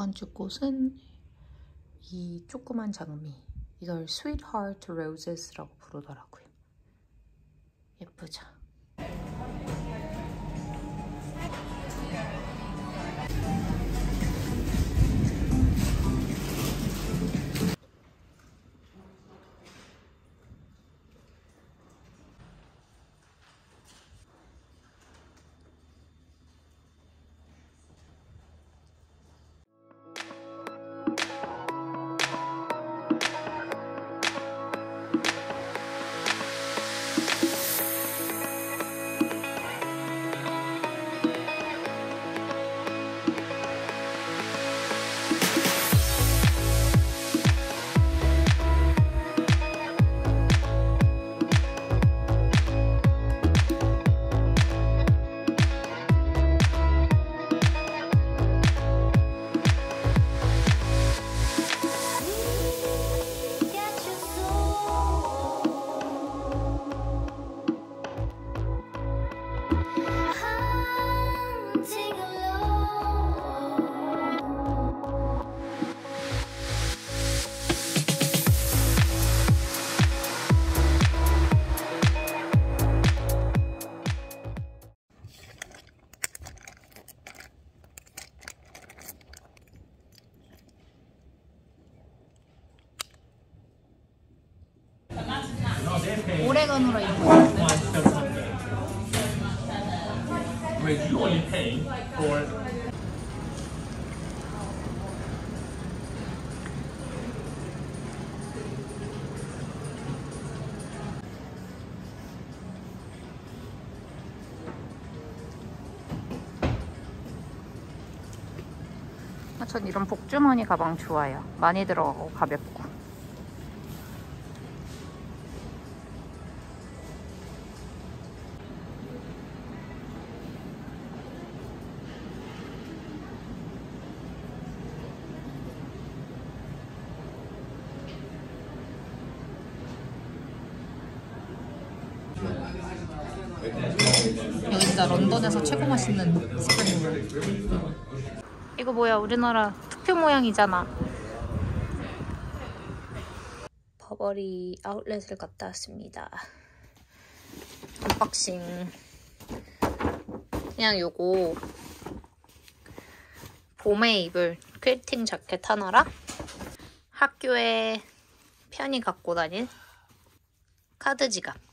번째 꽃은 이 조그만 장미. 이걸 Sweetheart Roses라고 부르더라고요. 예쁘죠? 오레가노라 이런 거 아, 전 이런 복주머니 가방 좋아요. 많이 들어가고 가볍고. 여기 진짜 런던에서 최고 맛있는 spring roll. 이거 뭐야 우리나라 투표 모양이잖아. 버버리 아웃렛을 갔다 왔습니다. unboxing. 그냥 요거 봄에 입을 퀼팅 자켓 하나랑 학교에 편히 갖고 다닐 카드 지갑.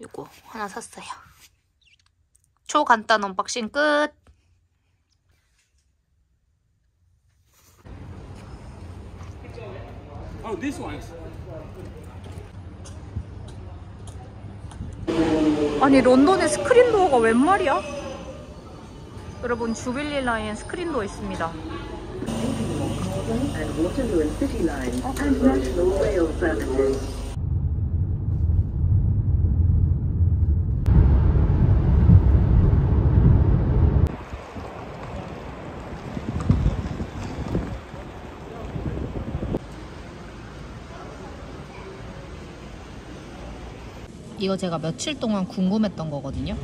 요거 하나 샀어요. 초간단 unboxing 끝! Oh, this. 아니 런던에 스크린 도어가 웬 말이야? 여러분 Jubilee Line 스크린 도어 있습니다. and Waterloo and City Lines and National Rail Services. 이거 제가 며칠 동안 궁금했던 거거든요.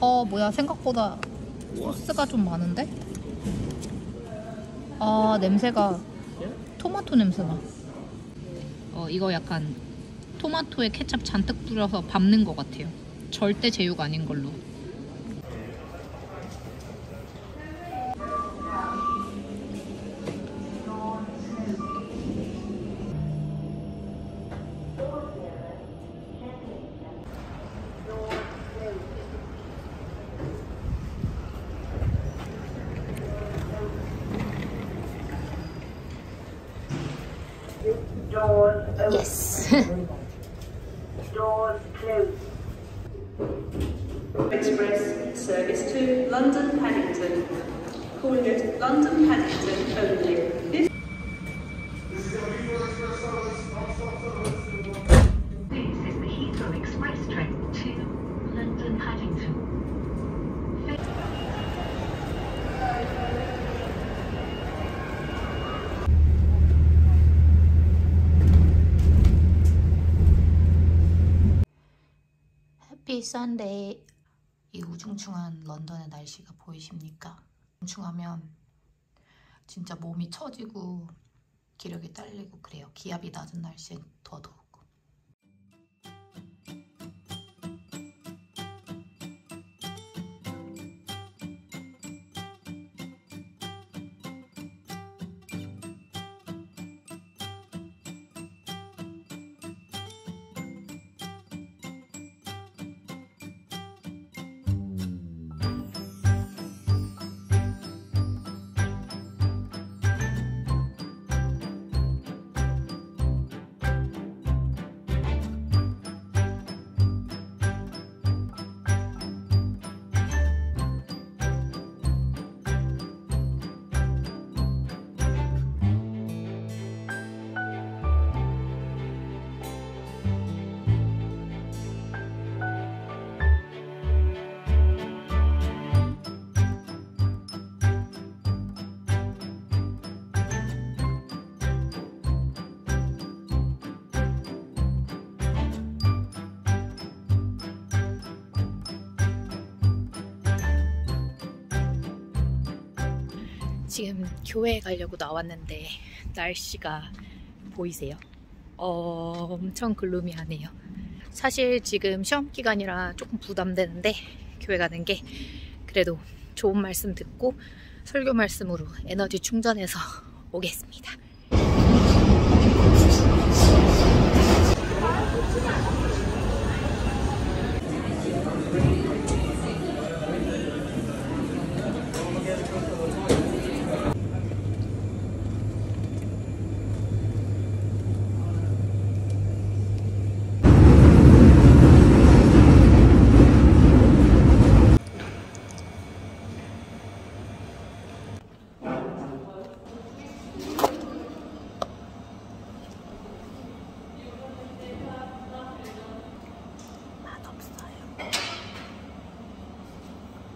어 뭐야 생각보다 소스가 좀 많은데? 아 냄새가 토마토 냄새나. 어 이거 약간 토마토에 케찹 잔뜩 뿌려서 밟는 것 같아요. 절대 제육 아닌 걸로. Open. Doors closed. Express service to London Paddington. Calling at London Paddington only. This 해피 선데이 이 우중충한 런던의 날씨가 보이십니까? 중하면 진짜 몸이 처지고 기력이 딸리고 그래요. 기압이 낮은 날씨엔 더더 지금 교회에 가려고 나왔는데 날씨가 보이세요? 엄청 글루미하네요. 사실 지금 시험 기간이라 조금 부담되는데 교회 가는 게 그래도 좋은 말씀 듣고 설교 말씀으로 에너지 충전해서 오겠습니다.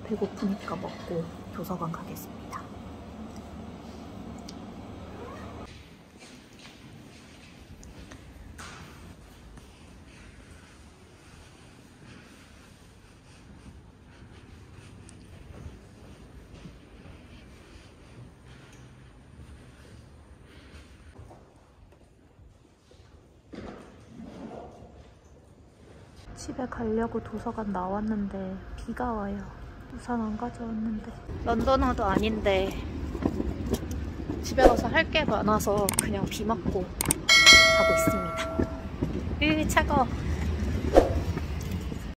배고프니까 먹고 도서관 가겠습니다. 집에 가려고 도서관 나왔는데 비가 와요. 우산 안 가져왔는데. 런던어도 아닌데 집에 가서 할 게 많아서 그냥 비 맞고 가고 있습니다. 으 차가워.